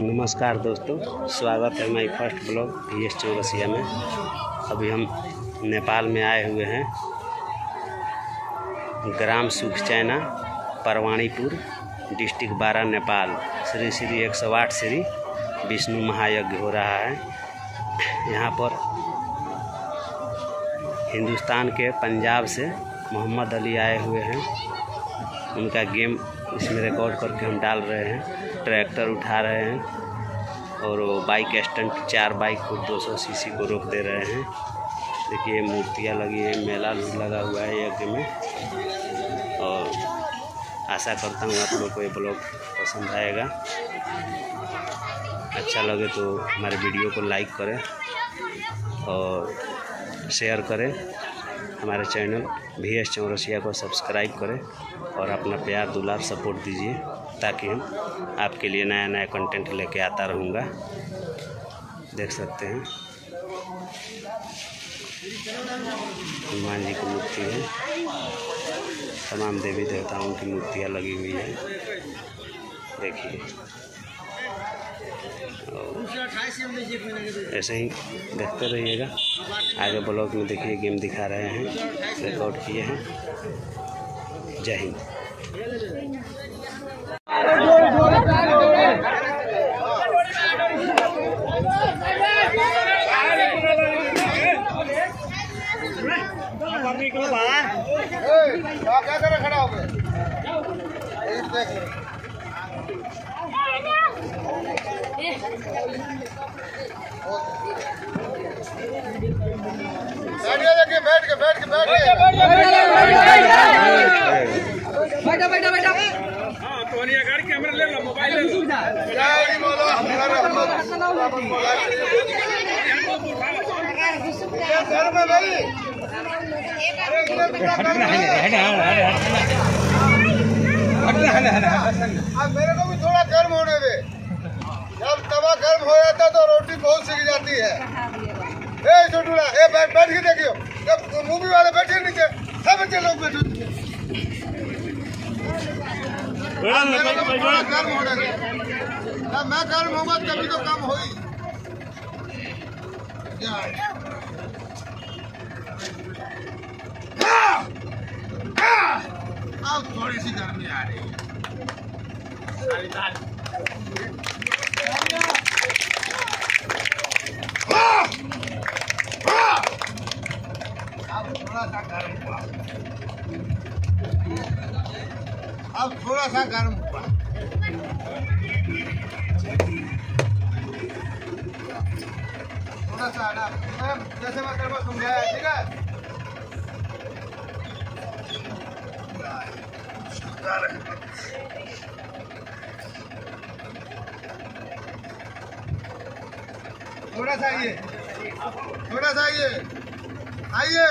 नमस्कार दोस्तों, स्वागत है my first blog T S Chaurasia में। अभी हम नेपाल में आए हुए हैं। ग्राम सुख चैना परवाणीपुर, डिस्ट्रिक्ट बारा नेपाल। श्री श्री एक सौ आठ श्री विष्णु महायज्ञ हो रहा है। यहाँ पर हिंदुस्तान के पंजाब से मोहम्मद अली आए हुए हैं। उनका गेम इसमें रिकॉर्ड करके हम डाल रहे हैं। ट्रैक्टर उठा रहे हैं और वो बाइक स्टंट चार बाइक को 200 सीसी को रोक दे रहे हैं। देखिए, मूर्तियाँ लगी है, मेला भी लगा हुआ है यज्ञ में। और आशा करता हूँ आप लोग को ये ब्लॉग पसंद आएगा। अच्छा लगे तो हमारे वीडियो को लाइक करें और शेयर करें। हमारे चैनल वी एस चौरसिया को सब्सक्राइब करें और अपना प्यार, दुलार, सपोर्ट दीजिए, ताकि हम आपके लिए नया नया कंटेंट लेके आता रहूँगा। देख सकते हैं। हनुमान जी की मूर्ति है। तमाम देवी देवताओं की मूर्तियाँ लगी हुई है। देखिए। ऐसे ही देखते रहिएगा। आगे ब्लॉग में देखिए, गेम दिखा रहे हैं रिकॉर्ड किए हैं। जय हिंद क्या कर खड़ा हो गए देख बैठिए देखिए बैठ के बैठ के बैठ के बैठा बैठा बैठा जय बोलो हमारे घर में भाई अरे इधर बेटा घर में अब मेरे को भी थोड़ा गर्म होने दे जब तवा गर्म हो जाता तो रोटी बहुत सीख जाती है। ए छोटूला ए, बैठ बैठ के देखियो। जब मूवी वाले बैठे नीचे सब बच्चे लोग बैठे नीचे अब मेरे को भी थोड़ा मैं गर्म होगा तभी तो कम क्या अब थोड़ी सी गर्मी आ रही है। अब थोड़ा सा गर्म हुआ अब थोड़ा सा गर्म हुआ। थोड़ा सा ना मैम, जैसे मैं तेरे को समझाया ठीक है? थोड़ा सा आइए। थोड़ा सा आइए। आइए।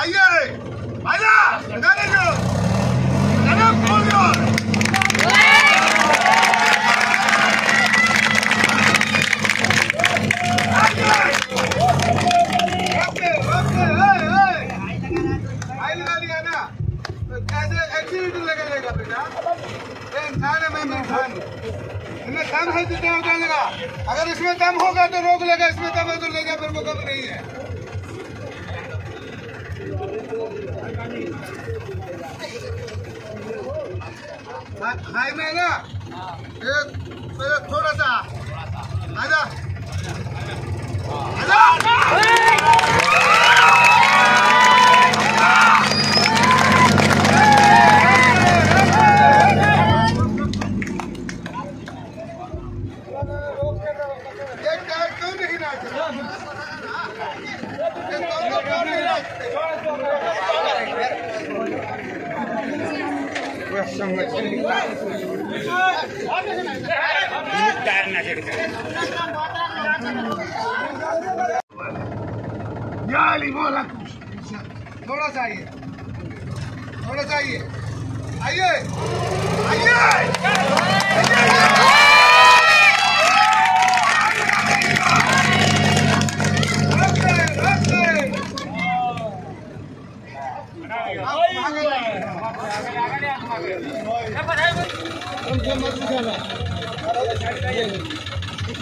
आइए बेटा है दम तो क्या डालेगा अगर इसमें दम होगा तो रोक लेगा, इसमें दम है तो लेगा फिर वो कम नहीं है। हाई में ना एक पहले थोड़ा सा आजा आजा ये टायर क्यों नहीं नाचता ये दोनों क्यों नहीं नाचते याली बोला कुछ थोड़ा सा आइए थोड़ा सा आइए। आइए। आइए।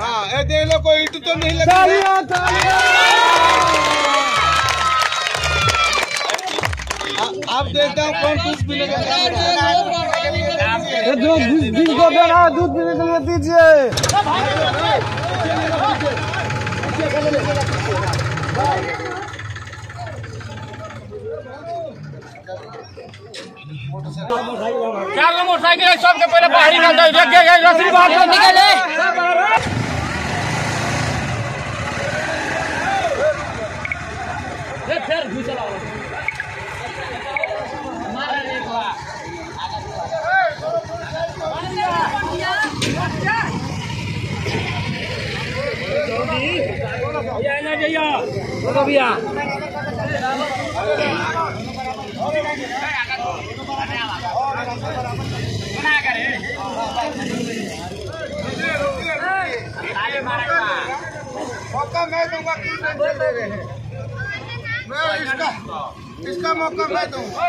हाँ ये देख लो कोई ईट तो नहीं लगी आप देखते हो कौन कुछ भी लगा जो जिनको देना दूध पीने के लिए दीजिए चार मोटरसाइकिल सबके पहले बाहरी कर दो गए रस्सी बाहर निकले मौका मैं दूँगा हैं इसका मौका मैं दूँगा